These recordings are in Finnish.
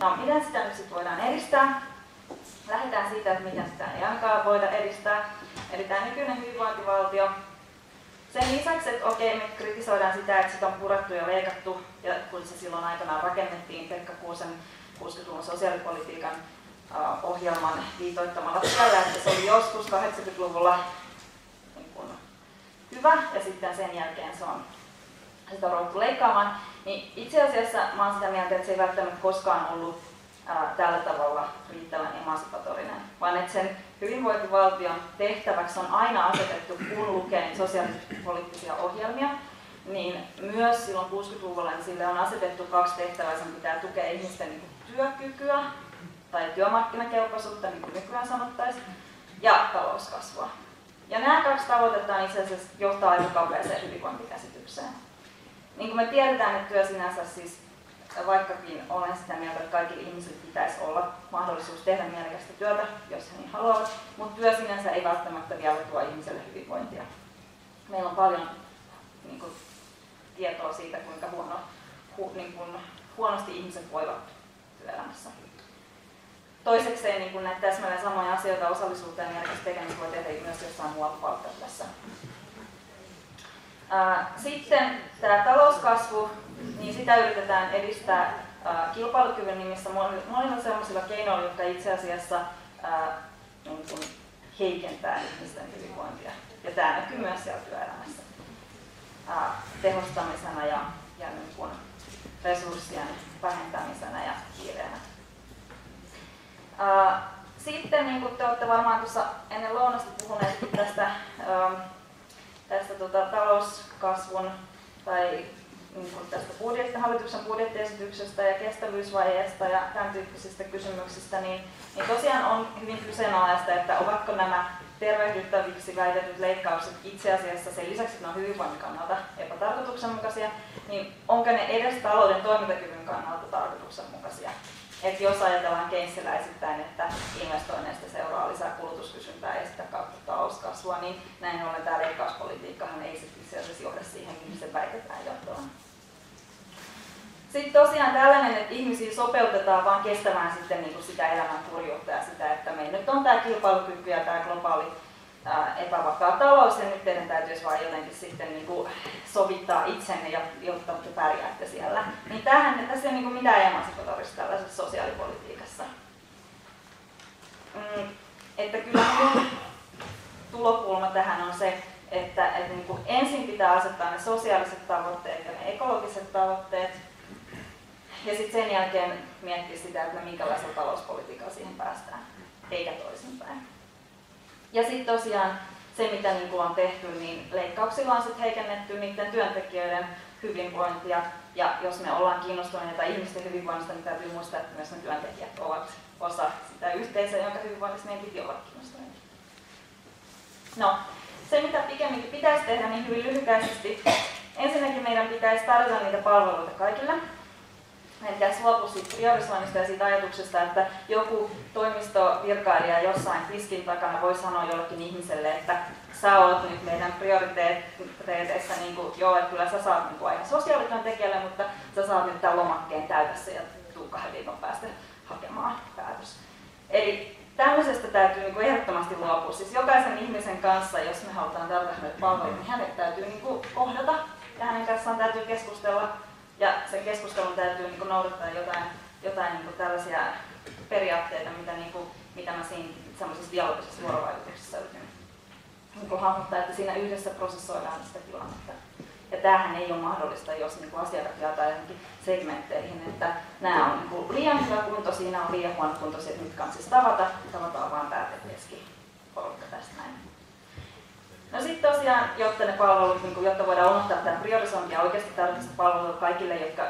No, miten sitä nyt sitten voidaan edistää? Lähdetään siitä, että miten sitä ei ainakaan voida edistää. Eli tämä nykyinen hyvinvointivaltio, sen lisäksi, että okei, me kritisoidaan sitä, että sitä on purettu ja leikattu, ja kun se silloin aikanaan rakennettiin Pekka Kuusen 60-luvun sosiaalipolitiikan ohjelman viitoittamalla tiellä, että se oli joskus 80-luvulla niin hyvä, ja sitten sen jälkeen se on sitä on ruvettu leikkaamaan, niin itse asiassa mä olen sitä mieltä, että se ei välttämättä koskaan ollut ää, tällä tavalla riittävän emansipatorinen, vaan että sen hyvinvointivaltion tehtäväksi on aina asetettu, kun lukee sosiaalipoliittisia ohjelmia, niin myös silloin 60-luvulla niin sille on asetettu kaksi tehtävää, sen pitää tukea ihmisten niin työkykyä tai työmarkkinakelpoisuutta, niin kuin nykyään sanottaisiin, ja talouskasvua. Ja nämä kaksi tavoitetta itse asiassa johtaa aika kauheeseen hyvinvointikäsitykseen. Niin kuin me tiedetään, että työ sinänsä siis, vaikkakin olen sitä mieltä, että kaikilla ihmisillä pitäisi olla mahdollisuus tehdä mielekästä työtä, jos he niin haluavat, mutta työ sinänsä ei välttämättä vielä tuo ihmiselle hyvinvointia. Meillä on paljon niin kuin, tietoa siitä, kuinka huono, hu, niin kuin, huonosti ihmiset voivat työelämässä. Toisekseen niin kun näitä täsmälleen samoja asioita osallisuuteen ja tekemistä voi tehdä myös jossain muualla palkkatyössä. Sitten tämä talouskasvu, niin sitä yritetään edistää kilpailukyvyn nimissä monilla sellaisilla keinoilla, jotka itse asiassa niin heikentää ihmisten hyvinvointia. Ja tämä näkyy myös siellä työelämässä tehostamisena ja, ja niin resurssien vähentämisenä ja kiireenä. Sitten niin kuin te olette varmaan tuossa ennen lounasta puhuneet tästä tästä tota, talouskasvun tai niin tästä budjetti, hallituksen budjettiesityksestä ja kestävyysvajeesta ja tämän tyyppisistä kysymyksistä, niin, niin tosiaan on hyvin kyseenalaista, että ovatko nämä tervehdyttäviksi väitetyt leikkaukset itse asiassa sen lisäksi, että ne on hyvinvoinnin kannalta epätarkoituksenmukaisia, niin onko ne edes talouden toimintakyvyn kannalta tarkoituksenmukaisia? Että jos ajatellaan keinsiläisittäin, että investoinneista seuraa lisää kulutuskysyntää ja sitä kautta talouskasvua, niin näin ollen tämä leikkauspolitiikkahan ei sitten itse asiassa johda siihen, mihin se väitetään johtavan. Sitten tosiaan tällainen, että ihmisiä sopeutetaan vaan kestämään sitten niin kuin sitä elämän kurjuutta ja sitä, että meillä nyt on tämä kilpailukyky ja tämä globaali epävakaa talous ja nyt teidän täytyisi vain jotenkin sitten niin kuin sovittaa itsenne, jotta te pärjäätte siellä. Niin tämähän, tässä ei ole niin mitään emansipatorista tällaisessa sosiaalipolitiikassa. Mm, että kyllä mun tulokulma tähän on se, että, että niin kuin ensin pitää asettaa ne sosiaaliset tavoitteet ja ne ekologiset tavoitteet, ja sitten sen jälkeen miettiä sitä, että minkälaisella talouspolitiikalla siihen päästään, eikä toisinpäin. Ja sitten tosiaan se, mitä niin kuin on tehty, niin leikkauksilla on sitten heikennetty niiden työntekijöiden hyvinvointia. Ja jos me ollaan kiinnostuneita ihmisten hyvinvoinnista, niin täytyy muistaa, että myös ne työntekijät ovat osa sitä yhteisöä, jonka hyvinvoinnista meidän piti olla kiinnostuneita. No, se mitä pikemminkin pitäisi tehdä, niin hyvin lyhykäisesti. Ensinnäkin meidän pitäisi tarjota niitä palveluita kaikille meidän pitäisi luopua siitä priorisoinnista ja siitä ajatuksesta, että joku toimistovirkailija jossain tiskin takana voi sanoa jollekin ihmiselle, että sä oot nyt meidän prioriteeteissa, niin kuin, joo, että kyllä sä saat niin aina sosiaalityöntekijälle, mutta sä saat nyt tämän lomakkeen täydessä ja tuu kahden viikon päästä hakemaan päätös. Eli tämmöisestä täytyy niin kuin ehdottomasti luopua. Siis jokaisen ihmisen kanssa, jos me halutaan tarjota palveluita, niin hänet täytyy niin kuin kohdata ja hänen kanssaan täytyy keskustella ja sen keskustelun täytyy niin kuin noudattaa jotain, jotain niin kuin tällaisia periaatteita, mitä, niin kuin, mitä mä siinä semmoisessa dialogisessa vuorovaikutuksessa yritin niin hahmottaa, että siinä yhdessä prosessoidaan sitä tilannetta. Ja tämähän ei ole mahdollista, jos niin kuin asiakas jaetaan johonkin segmentteihin, että nämä on niin kuin liian hyvä kunto, siinä on liian huono kunto, mitkä on siis tavata, tavataan vaan tämä keskiporukka tästä näin. No sitten tosiaan, jotta ne palvelut, niin kuin, jotta voidaan unohtaa tämä priorisointi ja oikeasti tarvita palvelua kaikille, jotka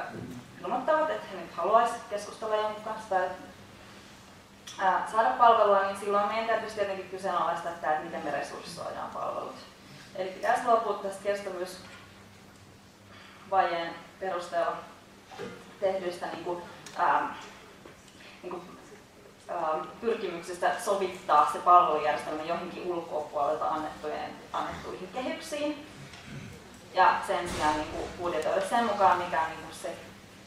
ilmoittavat, että he nyt haluaisivat keskustella jonkun kanssa tai ää, saada palvelua, niin silloin meidän täytyisi tietenkin kyseenalaista, että, että miten me resurssoidaan palvelut. Eli pitäisi luopua tästä kestävyysvajeen perusteella tehdyistä niin kuin, ää, pyrkimyksestä sovittaa se palvelujärjestelmä johonkin ulkopuolelta annettujen, annettuihin kehyksiin. Ja sen sijaan niin budjetoida sen mukaan, mikä on niin se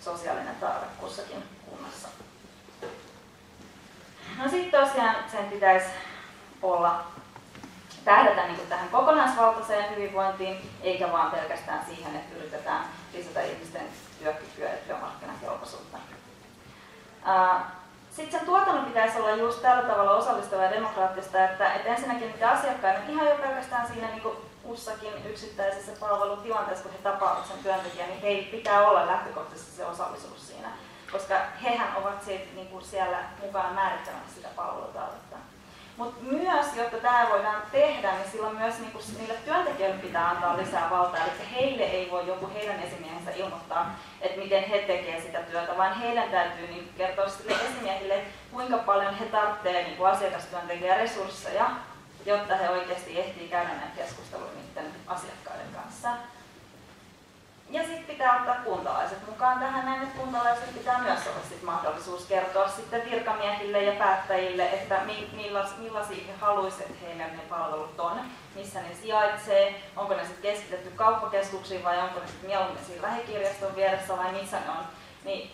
sosiaalinen tarve kussakin kunnassa. No sitten tosiaan sen pitäisi olla tähdätä niin tähän kokonaisvaltaiseen hyvinvointiin, eikä vaan pelkästään siihen, että yritetään lisätä ihmisten työkykyä ja työmarkkinakelpoisuutta. Sitten sen tuotannon pitäisi olla just tällä tavalla osallistava ja demokraattista, että, että ensinnäkin niitä asiakkaita ihan jo pelkästään siinä niin kuin kussakin yksittäisessä palvelutilanteessa, kun he tapaavat sen työntekijän, niin heillä pitää olla lähtökohtaisesti se osallisuus siinä, koska hehän ovat se, niin kuin siellä mukana määrittämässä sitä palvelutarvetta. Mutta myös, jotta tämä voidaan tehdä, niin silloin myös niin kuin niille työntekijöille pitää antaa lisää valtaa. Eli heille ei voi joku heidän esimiehensä ilmoittaa, että miten he tekevät sitä työtä, vaan heidän täytyy niin kertoa sille esimiehille, kuinka paljon he tarvitsevat niin asiakastyöntekijän resursseja, jotta he oikeasti ehtii käydä näitä keskusteluja niiden asiakkaiden kanssa. Ja sitten pitää ottaa kuntalaiset mukaan tähän näin, että kuntalaiset pitää myös olla sit mahdollisuus kertoa sitten virkamiehille ja päättäjille, että millaisia he haluaisivat, että heillä ne palvelut on, missä ne sijaitsee, onko ne sitten keskitetty kauppakeskuksiin vai onko ne sitten mieluummin siinä lähikirjaston vieressä vai missä ne on. Niin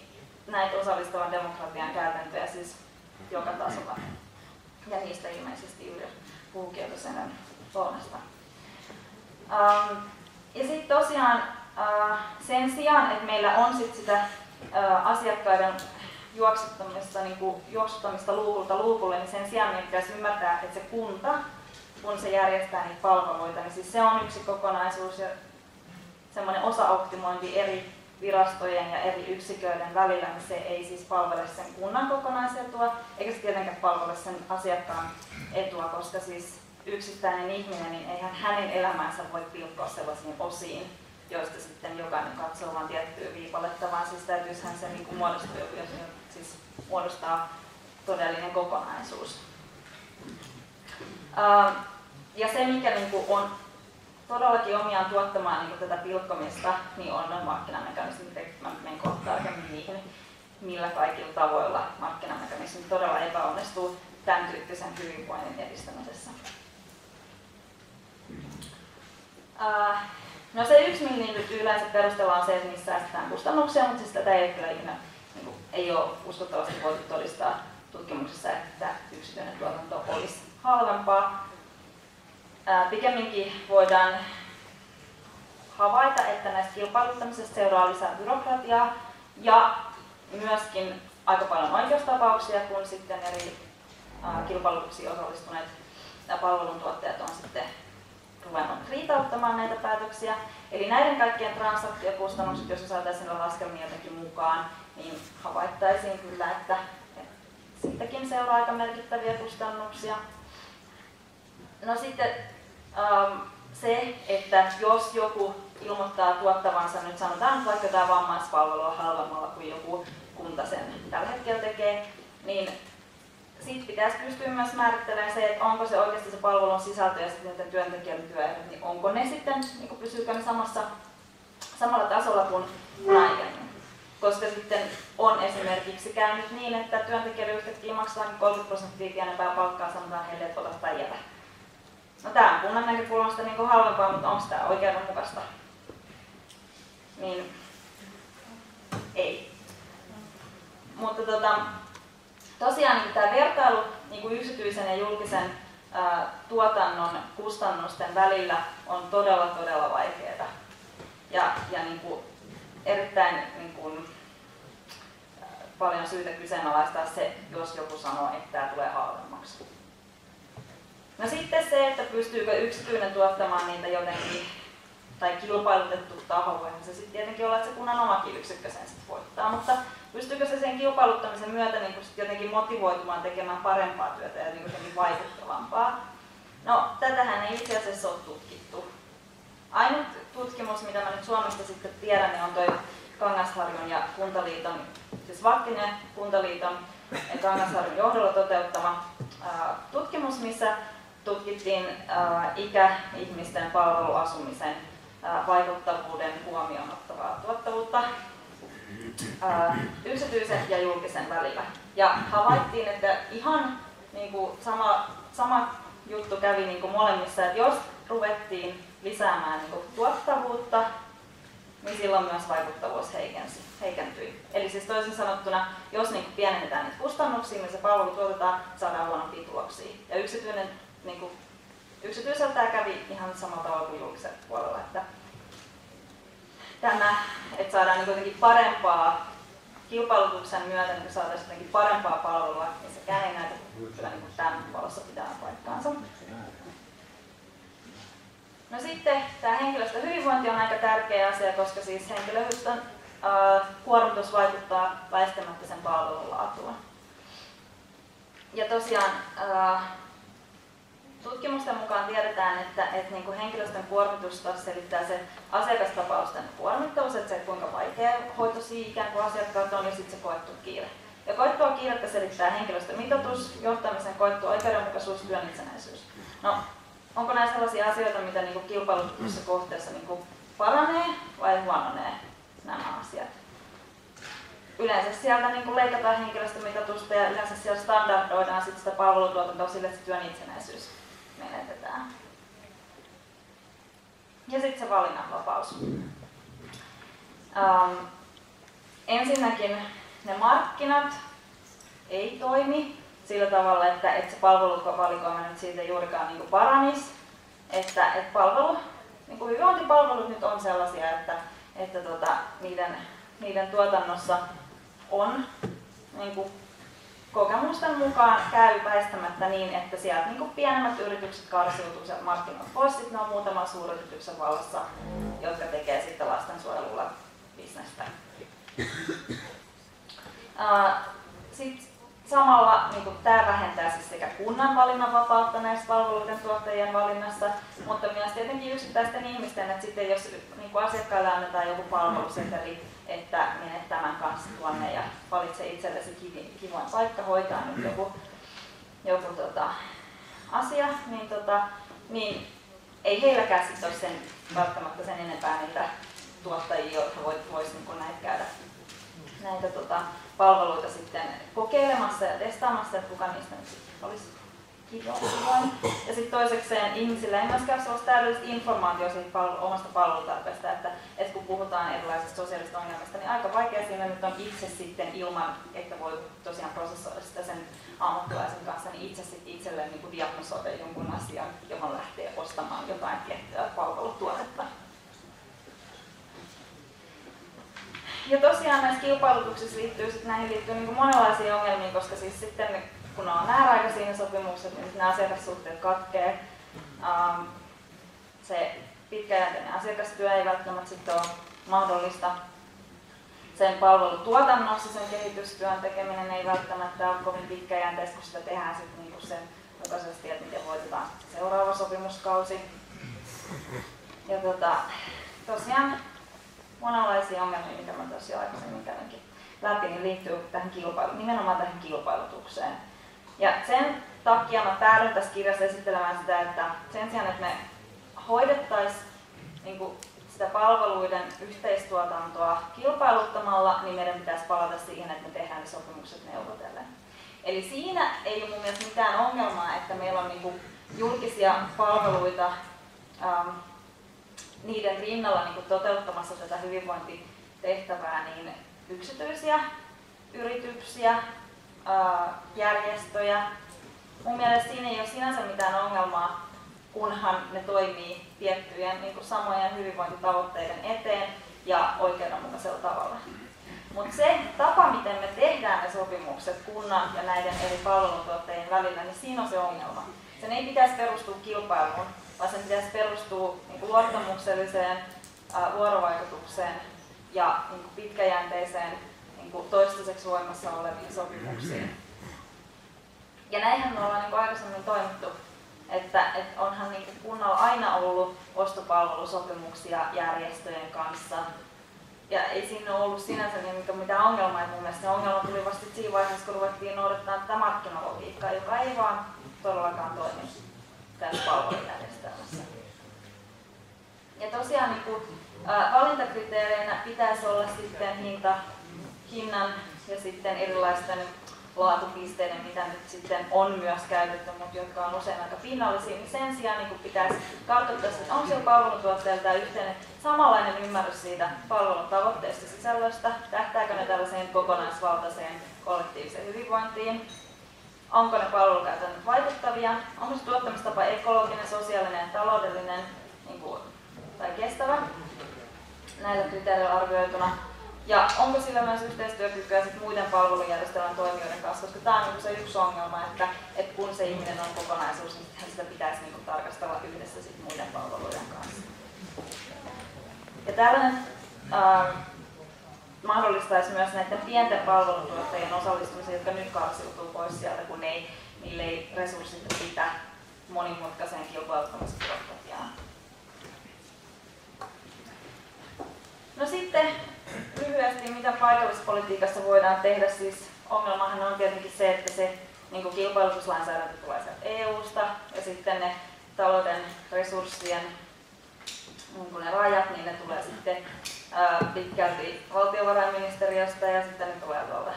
näitä osallistavan demokratian käytäntöjä siis joka tasolla. Ja niistä ilmeisesti Yrjö puhukin puolesta. Um, ja sitten tosiaan sen sijaan, että meillä on sit sitä äh, asiakkaiden juoksuttamista, niin kuin, juoksuttamista luukulta luukulle, niin sen sijaan meidän pitäisi ymmärtää, että se kunta, kun se järjestää niitä palveluita, niin siis se on yksi kokonaisuus ja semmoinen osaoptimointi eri virastojen ja eri yksiköiden välillä, niin se ei siis palvele sen kunnan kokonaisetua, eikä se tietenkään palvele sen asiakkaan etua, koska siis yksittäinen ihminen, niin eihän hänen elämänsä voi pilkkoa sellaisiin osiin, joista sitten jokainen katsoo vain tiettyä viipaletta, vaan siis täytyisihän se niin muodostua, jos siis muodostaa todellinen kokonaisuus. Ja se, mikä niin kuin on todellakin omiaan tuottamaan niin tätä pilkkomista, niin on noin markkinamekanismit. Mä menen kohta niihin, millä kaikilla tavoilla markkinamekanismi todella epäonnistuu tämän tyyppisen hyvinvoinnin edistämisessä. No se yksi, mihin nyt yleensä perustellaan se, että missä säästetään kustannuksia, mutta siis tätä ei kyllä ikinä, niin kuin, ei ole uskottavasti voitu todistaa tutkimuksessa, että yksityinen tuotanto olisi halvempaa. Ää, pikemminkin voidaan havaita, että näistä kilpailuttamisesta seuraa lisää byrokratiaa ja myöskin aika paljon oikeustapauksia, kun sitten eri kilpailutuksiin osallistuneet palveluntuottajat on sitten ruvennut riitauttamaan näitä päätöksiä. Eli näiden kaikkien transaktiokustannukset, jos saataisiin laskelmia jotenkin mukaan, niin havaittaisiin kyllä, että, että siitäkin seuraa aika merkittäviä kustannuksia. No sitten ähm, se, että jos joku ilmoittaa tuottavansa, nyt sanotaan vaikka tämä vammaispalvelu on halvemmalla kuin joku kunta sen tällä hetkellä tekee, niin siitä pitäisi pystyä myös määrittelemään se, että onko se oikeasti se palvelun sisältö ja sitten työntekijän työehdot, niin onko ne sitten, niin pysyykö ne samassa, samalla tasolla kuin aiemmin. Koska sitten on esimerkiksi käynyt niin, että työntekijöille yhtäkkiä maksetaan 30 prosenttia pienempää palkkaa, sanotaan heille, että ota päivä. No tämä on kunnan näkökulmasta niin halvempaa, mutta onko tämä oikeudenmukaista? Niin ei. Mutta tota, Tosiaan niin tämä vertailu niin kuin yksityisen ja julkisen ää, tuotannon kustannusten välillä on todella todella vaikeaa. Ja, ja niin kuin erittäin niin kuin, paljon syytä kyseenalaistaa se, jos joku sanoo, että tämä tulee halvemmaksi. No sitten se, että pystyykö yksityinen tuottamaan niitä jotenkin, tai kilpailutettu taho, voihan se sitten tietenkin olla, että se kunnan omakin yksikkö sen sitten voittaa, mutta pystyykö se sen kilpailuttamisen myötä niin sit jotenkin motivoitumaan tekemään parempaa työtä ja niin jotenkin vaikuttavampaa? No, tätähän ei itse asiassa ole tutkittu. Ainut tutkimus, mitä mä nyt Suomesta sitten tiedän, niin on toi Kangasharjun ja Kuntaliiton, siis Vakkin ja Kuntaliiton ja Kangasharjun johdolla toteuttama tutkimus, missä tutkittiin ikäihmisten palveluasumisen vaikuttavuuden huomioon ottavaa tuottavuutta yksityisen ja julkisen välillä. Ja havaittiin, että ihan niin kuin sama, sama juttu kävi niin kuin molemmissa, että jos ruvettiin lisäämään niin kuin tuottavuutta, niin silloin myös vaikuttavuus heikensi, heikentyi. Eli siis toisin sanottuna, jos niin pienennetään niitä kustannuksia, niin se palvelu tuotetaan, saadaan huonompia tuloksia. Ja yksityinen, niin kuin, yksityiseltä kävi ihan samalla tavalla kuin julkisella puolella. Tämä, että saadaan niin kuitenkin parempaa kilpailutuksen myötä, niin saataisiin jotenkin parempaa palvelua, niin sekään ei näytä kyllä niin tämän valossa pitää paikkaansa. No sitten tämä henkilöstön hyvinvointi on aika tärkeä asia, koska siis henkilöstön äh, kuormitus vaikuttaa väistämättä sen palvelun laatuun. Ja tosiaan äh, tutkimusten mukaan tiedetään, että, että niin kuin henkilöstön kuormitusta selittää se asiakastapausten kuormittavuus, että se kuinka vaikea hoitosi ikään kuin asiakkaat on ja sitten se koettu kiire. Ja koettua kiirettä selittää henkilöstön mitoitus, johtamisen koettu oikeudenmukaisuus, työn itsenäisyys. No, onko nämä sellaisia asioita, mitä niin kilpailutuksessa kohteessa niin paranee vai huononee nämä asiat? Yleensä sieltä niin leikataan henkilöstömitoitusta ja yleensä siellä standardoidaan sit sitä palvelutuotantoa sille, että työn itsenäisyys menetetään. Ja sitten se valinnanvapaus. Um, ensinnäkin ne markkinat ei toimi sillä tavalla, että, että se palveluvalikoima nyt siitä juurikaan niin kuin paranisi. Että, että palvelu, niin kuin hyvinvointipalvelut nyt on sellaisia, että, että tota, niiden, niiden tuotannossa on niin kuin kokemusten mukaan käy väistämättä niin, että sieltä niin kuin pienemmät yritykset karsiutuu sieltä markkinoilta pois, sitten ne on muutaman suuryrityksen vallassa, jotka tekee sitten lastensuojelulla bisnestä. Sitten samalla niin kuin, tämä vähentää siis sekä kunnan valinnanvapautta näissä palveluiden tuottajien valinnassa, mutta myös tietenkin yksittäisten ihmisten, että sitten jos niin kuin asiakkaille annetaan joku palveluseteli, että mene tämän kanssa tuonne ja valitse itsellesi kivan paikka hoitaa nyt joku, joku tota, asia, niin, tota, niin ei heilläkään sitten ole sen, välttämättä sen enempää niitä tuottajia, jotka voisi vois, niin näitä käydä näitä tota, palveluita sitten kokeilemassa ja testaamassa, että kuka niistä nyt olisi kiva. Ja sitten toisekseen ihmisillä ei myöskään ole täydellistä informaatiota siitä palvelu, omasta palvelutarpeesta, että, että kun puhutaan erilaisista sosiaalisista ongelmista, niin aika vaikea siinä nyt on itse sitten ilman, että voi tosiaan prosessoida sitä sen ammattilaisen kanssa, niin itse sitten itselleen niin diagnosoida jonkun asian, johon lähtee ostamaan jotain tiettyä Ja tosiaan näissä kilpailutuksissa liittyy sit näihin liittyy niin monenlaisia ongelmia, koska siis sitten kun on määräaikaisia ne sopimukset, niin nämä asiakassuhteet katkee. Um, se pitkäjänteinen asiakastyö ei välttämättä sitten ole mahdollista. Sen palvelutuotannossa sen kehitystyön tekeminen ei välttämättä ole kovin pitkäjänteistä, kun sitä tehdään sitten niinku sen mukaisesti, että miten voitetaan seuraava sopimuskausi. Ja tota, tosiaan monenlaisia ongelmia, mitä mä tosiaan aikaisemmin kävinkin läpi, niin liittyy tähän kilpailu, nimenomaan tähän kilpailutukseen. Ja sen takia mä päädyin tässä kirjassa esittelemään sitä, että sen sijaan, että me hoidettaisiin niin sitä palveluiden yhteistuotantoa kilpailuttamalla, niin meidän pitäisi palata siihen, että me tehdään ne sopimukset neuvotellen. Eli siinä ei ole mun mielestä mitään ongelmaa, että meillä on niin julkisia palveluita ähm, niiden rinnalla niin toteuttamassa tätä hyvinvointitehtävää, niin yksityisiä yrityksiä, järjestöjä. Mun mielestä siinä ei ole sinänsä mitään ongelmaa, kunhan ne toimii tiettyjen niin samojen hyvinvointitavoitteiden eteen ja oikeudenmukaisella tavalla. Mutta se tapa, miten me tehdään ne sopimukset kunnan ja näiden eri palveluntuottajien välillä, niin siinä on se ongelma. Sen ei pitäisi perustua kilpailuun, vaan sen pitäisi perustua niin kuin luottamukselliseen ää, vuorovaikutukseen ja niin kuin pitkäjänteiseen niin kuin toistaiseksi voimassa oleviin sopimuksiin. Ja näinhän me ollaan niin kuin aikaisemmin toimittu, että, että onhan niin kuin kunnalla aina ollut ostopalvelusopimuksia järjestöjen kanssa. Ja ei siinä ollut sinänsä niin mitään ongelmaa. Mun mielestä se ongelma tuli vasta siinä vaiheessa, kun ruvettiin noudattaa tätä markkinalogiikkaa, joka ei vaan todellakaan toimi tässä palvelujärjestelmässä. Ja tosiaan niin kuin, ä, valintakriteereinä pitäisi olla sitten hinta, hinnan ja sitten erilaisten laatupisteiden, mitä nyt sitten on myös käytetty, mutta jotka on usein aika pinnallisia, niin sen sijaan niin pitäisi kartoittaa, että onko siellä palveluntuottajilta yhteinen samanlainen ymmärrys siitä palvelun tavoitteesta sisällöstä, tähtääkö ne tällaiseen kokonaisvaltaiseen kollektiiviseen hyvinvointiin, onko ne palvelukäytännöt vaikuttavia, onko se tuottamistapa ekologinen, sosiaalinen ja taloudellinen niin kuin, tai kestävä? Näillä kriteereillä arvioituna, ja onko sillä myös yhteistyökykyä sit muiden palvelujärjestelmän toimijoiden kanssa, koska tämä on niin se yksi ongelma, että, että kun se ihminen on kokonaisuus, niin sitä pitäisi niin tarkastella yhdessä sit muiden palveluiden kanssa. Ja tällainen äh, mahdollistaisi myös näiden pienten palveluntuottajien osallistumisen, jotka nyt karsiutuu pois sieltä, kun ei, niille ei resurssit pitää monimutkaiseen kilpailuttamisbyrokratiaan. No sitten lyhyesti, mitä paikallispolitiikassa voidaan tehdä. Siis ongelmahan on tietenkin se, että se niin kilpailutuslainsäädäntö tulee sieltä EU-sta ja sitten ne talouden resurssien niin ne rajat, niin ne tulee sitten pitkälti valtiovarainministeriöstä ja sitten ne tulee tuolta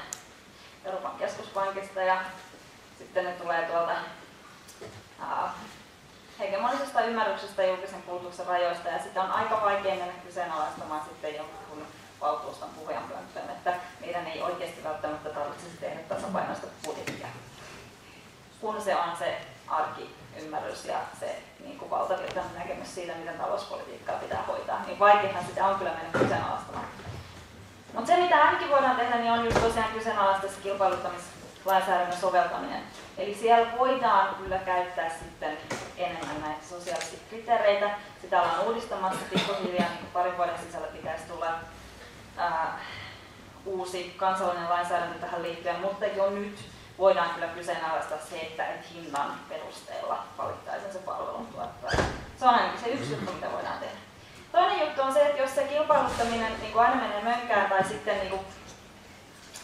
Euroopan keskuspankista ja sitten ne tulee tuolta hegemonisesta ymmärryksestä julkisen kulutuksen rajoista ja sitä on aika vaikea mennä kyseenalaistamaan sitten jonkun valtuuston puhujan pönttöön, että meidän ei oikeasti välttämättä tarvitsisi tehdä tasapainoista budjettia. Kun se on se arkiymmärrys ja se niin kuin valtavirtainen näkemys siitä, miten talouspolitiikkaa pitää hoitaa, niin vaikeahan sitä on kyllä mennä kyseenalaistamaan. Mutta se, mitä ainakin voidaan tehdä, niin on just tosiaan kyseenalaista se kilpailuttamislainsäädännön soveltaminen. Eli siellä voidaan kyllä käyttää sitten enemmän näitä sosiaalisia kriteereitä. Sitä ollaan uudistamassa pikkuhiljaa, niin parin vuoden sisällä pitäisi tulla ää, uusi kansallinen lainsäädäntö tähän liittyen, mutta jo nyt voidaan kyllä kyseenalaistaa se, että et hinnan perusteella valittaisiin se palvelun tuottaja. Se on ainakin se yksi juttu, mitä voidaan tehdä. Toinen juttu on se, että jos se kilpailuttaminen niin kuin aina menee mönkään tai sitten niin kuin,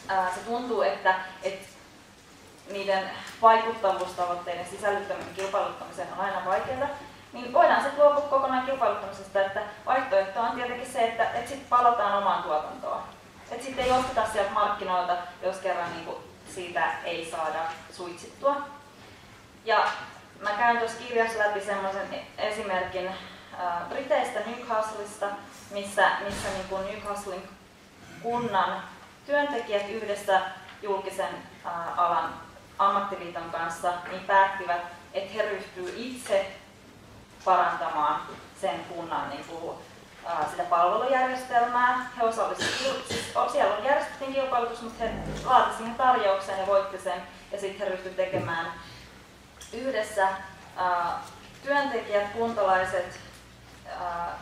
ää, se tuntuu, että, että niiden vaikuttavuustavoitteiden sisällyttäminen kilpailuttamiseen on aina vaikeaa, niin voidaan sitten luopua kokonaan kilpailuttamisesta, että vaihtoehto on tietenkin se, että, että sitten palataan omaan tuotantoon. Että sitten ei osteta sieltä markkinoilta, jos kerran niin kuin siitä ei saada suitsittua. Ja mä käyn tuossa kirjassa läpi semmoisen esimerkin Briteistä Newcastleista, missä, missä niin kuin Newcastlein kunnan työntekijät yhdessä julkisen alan ammattiliiton kanssa niin päättivät, että he ryhtyvät itse parantamaan sen kunnan niin kuin, sitä palvelujärjestelmää. He osallistuivat, siis siellä on järjestettiin kilpailutus, mutta he laativat siihen tarjouksen ja voitti sen. Ja sitten he ryhtyivät tekemään yhdessä ää, työntekijät, kuntalaiset, ää,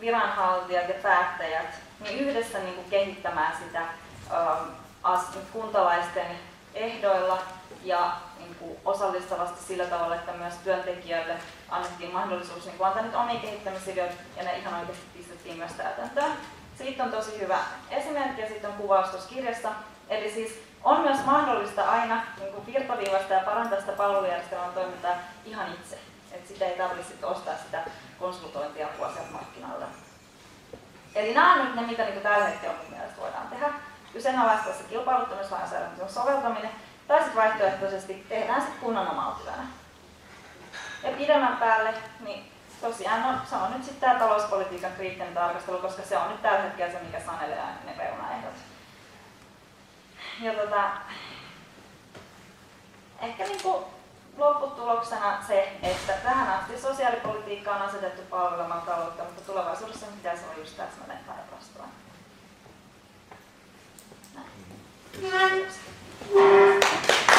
viranhaltijat ja päättäjät niin yhdessä niin kuin kehittämään sitä ää, kuntalaisten ehdoilla ja niin kuin osallistavasti sillä tavalla, että myös työntekijöille annettiin mahdollisuus niin antaa nyt omia kehittämisideoita ja ne ihan oikeasti pistettiin myös täytäntöön. Siitä on tosi hyvä esimerkki ja sitten on kuvaus tuossa kirjassa. Eli siis on myös mahdollista aina niin kuin virtaviivasta ja parantaa sitä palvelujärjestelmän toimintaa ihan itse. Et sitä ei tarvitse ostaa sitä konsultointiapua sieltä markkinoilta. Eli nämä on nyt ne, mitä niin tällä hetkellä mun mielestä voidaan tehdä. Kyseenalaistaa se kilpailuttamislainsäädäntön soveltaminen tai sitten vaihtoehtoisesti tehdään sitten kunnan omalla työnä. Ja pidemmän päälle, niin tosiaan no, se on nyt sitten tämä talouspolitiikan kriittinen tarkastelu, koska se on nyt tällä hetkellä se, mikä sanelee ne reunaehdot. Ja tota, ehkä niin kuin lopputuloksena se, että tähän asti sosiaalipolitiikka on asetettu palvelemaan taloutta, mutta tulevaisuudessa mitä se on just täsmälleen päinvastoin. Näin. Näin.